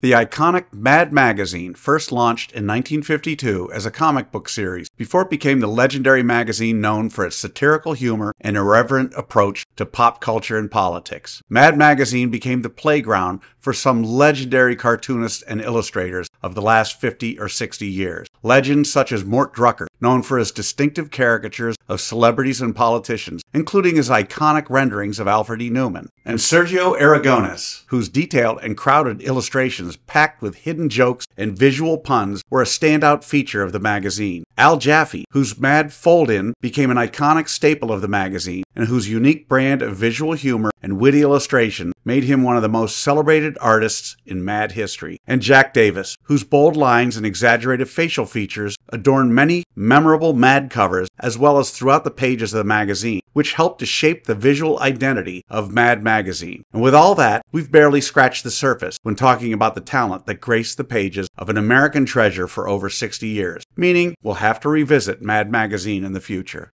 The iconic Mad magazine first launched in 1952 as a comic book series before it became the legendary magazine known for its satirical humor and irreverent approach to pop culture and politics. Mad magazine became the playground for some legendary cartoonists and illustrators of the last 50 or 60 years. Legends such as Mort Drucker, known for his distinctive caricatures of celebrities and politicians, including his iconic renderings of Alfred E. Neuman, and Sergio Aragones, whose detailed and crowded illustrations packed with hidden jokes and visual puns were a standout feature of the magazine. Al Jaffee, whose Mad Fold In became an iconic staple of the magazine, and whose unique brand of visual humor and witty illustration made him one of the most celebrated artists in Mad history. And Jack Davis, whose bold lines and exaggerated facial features adorned many memorable Mad covers as well as throughout the pages of the magazine, which helped to shape the visual identity of Mad Magazine. And with all that, we've barely scratched the surface when talking about the talent that graced the pages of an American treasure for over 60 years, meaning we'll have to revisit Mad Magazine in the future.